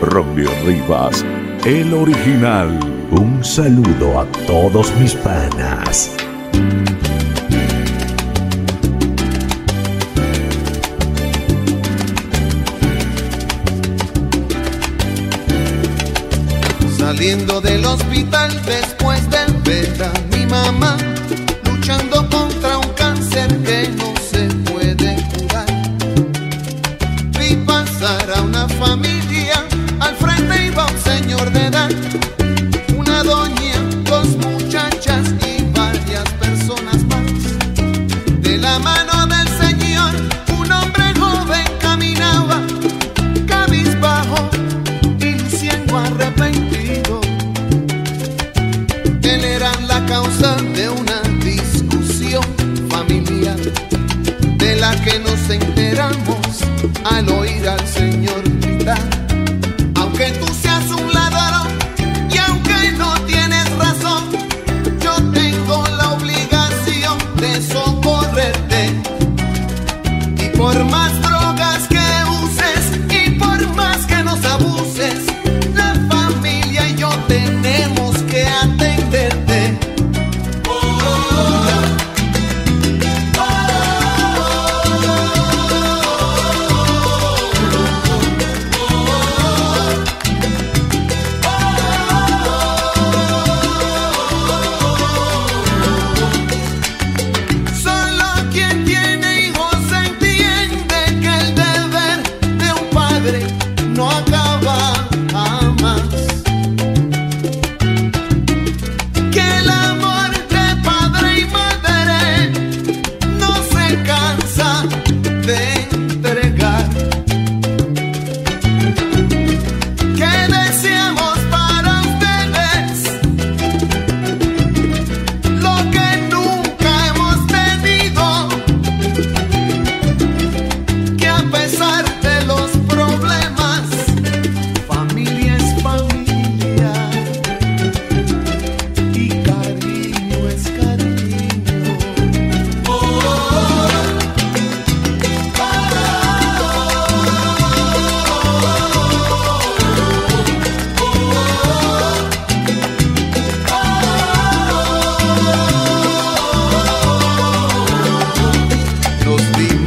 Romeo Rivas, el original. Un saludo a todos mis panas. Saliendo del hospital después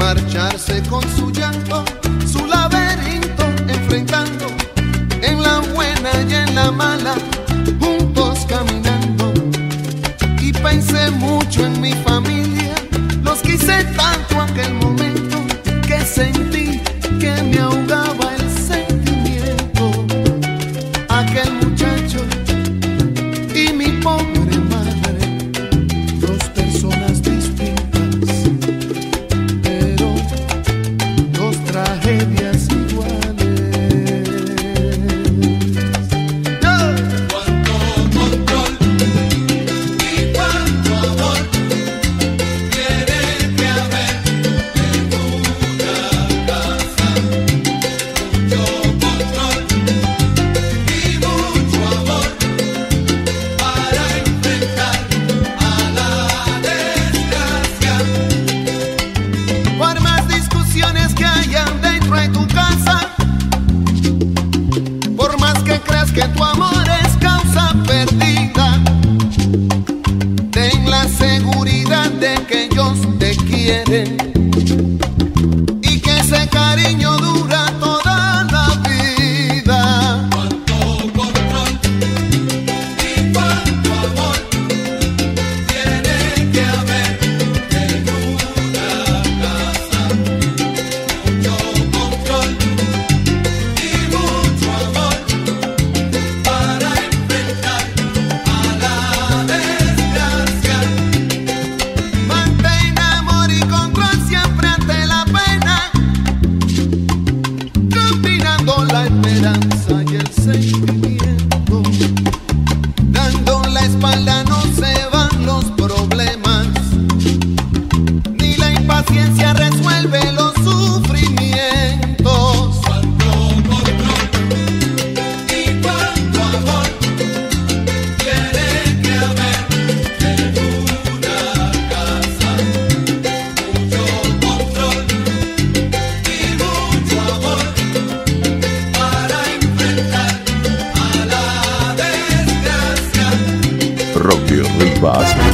marcharse con su llanto, su laberinto enfrentando en la buena y en la mala.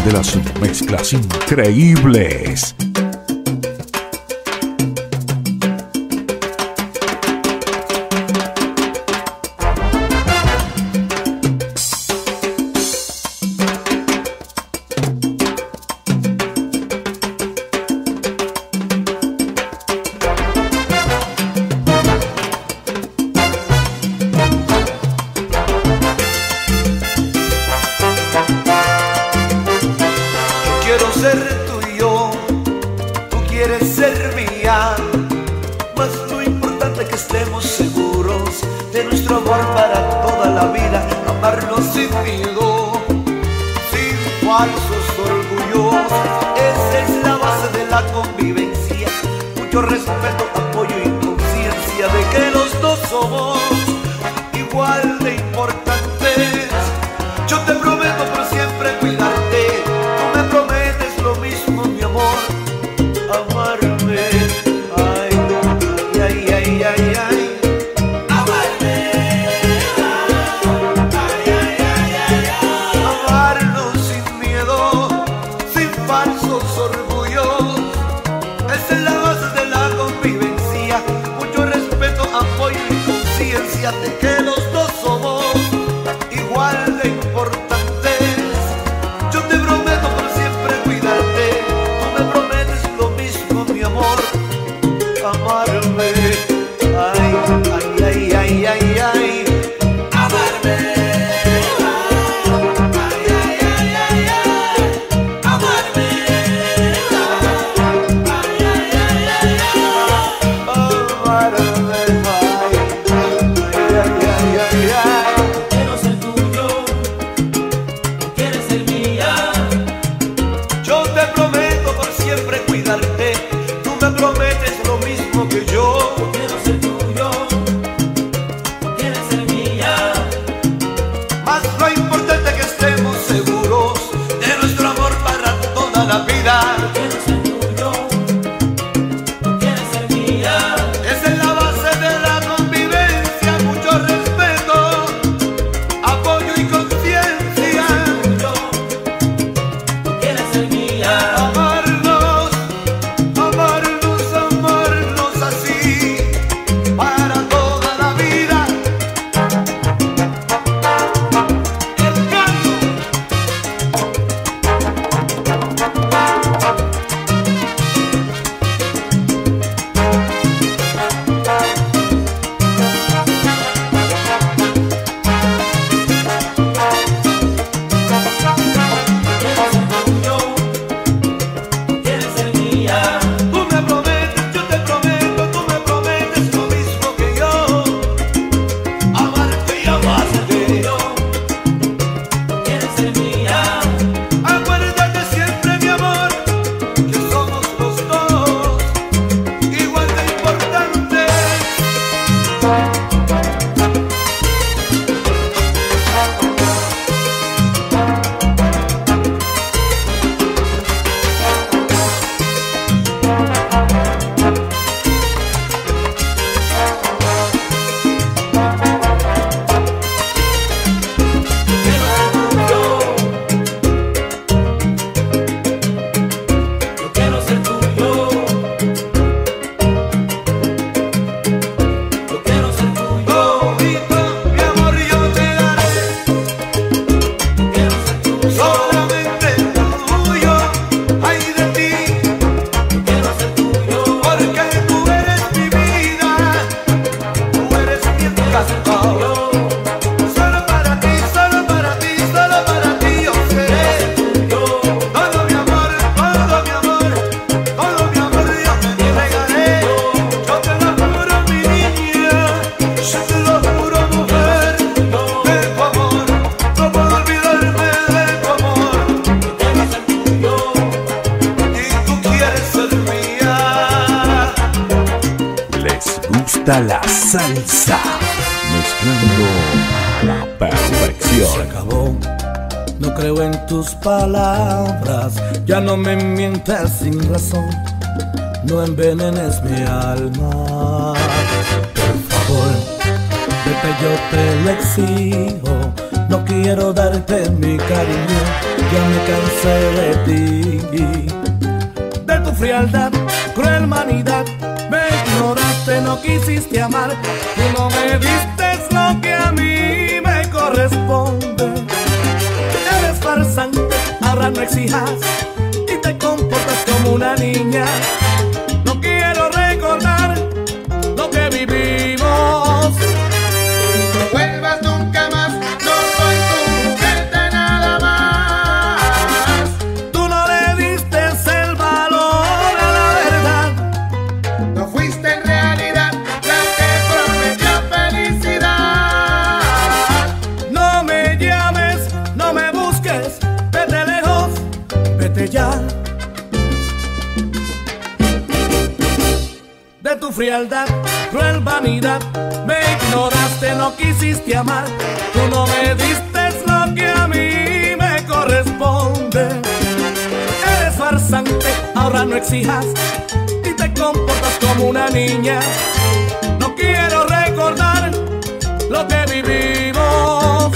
De las mezclas increíbles. fíjate que la salsa, mezclando a la perfección. Se acabó, no creo en tus palabras, ya no me mientas sin razón, no envenenes mi alma. Por favor, vete yo te lo exijo, no quiero darte mi cariño. Ya me cansé de ti, de tu frialdad, cruel manidad. Me no quisiste amar, tú no me diste lo que a mí me corresponde. Eres farsante, ahora no exijas y te comportas como una niña. Frialdad, cruel vanidad. Me ignoraste, no quisiste amar. Tú no me diste lo que a mí me corresponde. Eres farsante, ahora no exijas y te comportas como una niña. No quiero recordar lo que vivimos.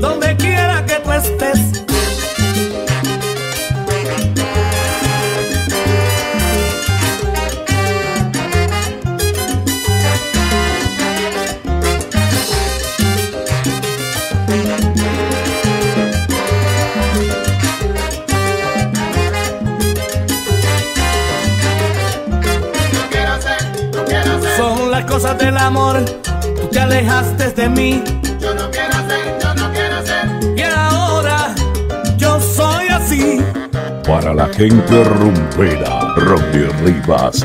donde quiera que tú estés. Son las cosas del amor, tú te alejaste de mí gente rumbera, Rocky Rivas,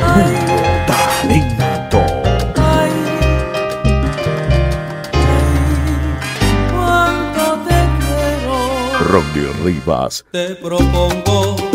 talento. Rocky Rivas. Te propongo